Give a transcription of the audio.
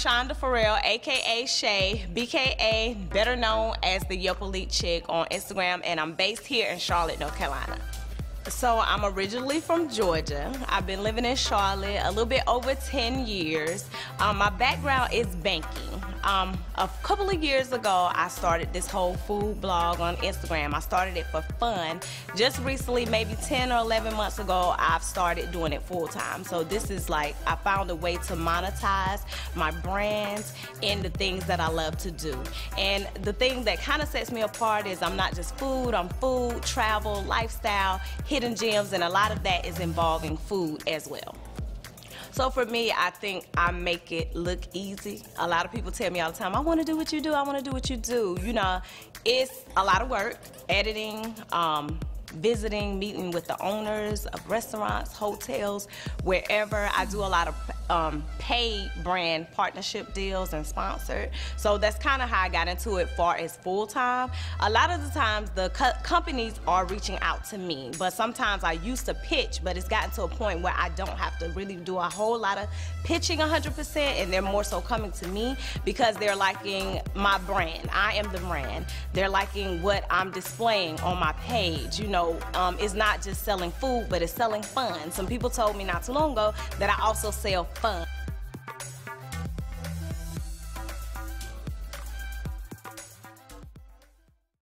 Shonda Farrell, aka Shay, BKA, better known as the Yelp Elite Chick on Instagram, and I'm based here in Charlotte, North Carolina. So I'm originally from Georgia. I've been living in Charlotte a little bit over 10 years. Um, my background is banking. Um, a couple of years ago, I started this whole food blog on Instagram. I started it for fun. Just recently, maybe 10 or 11 months ago, I've started doing it full time. So this is like, I found a way to monetize my brands and the things that I love to do. And the thing that kind of sets me apart is I'm not just food, I'm food, travel, lifestyle, hidden gems, and a lot of that is involving food as well. So for me, I think I make it look easy. A lot of people tell me all the time, I want to do what you do, I want to do what you do. You know, it's a lot of work, editing, um, visiting, meeting with the owners of restaurants, hotels, wherever. I do a lot of um, paid brand partnership deals and sponsored. So that's kind of how I got into it far as full time. A lot of the times the co companies are reaching out to me, but sometimes I used to pitch, but it's gotten to a point where I don't have to really do a whole lot of pitching 100% and they're more so coming to me because they're liking my brand. I am the brand. They're liking what I'm displaying on my page. You know, um, it's not just selling food, but it's selling fun. Some people told me not too long ago that I also sell fun.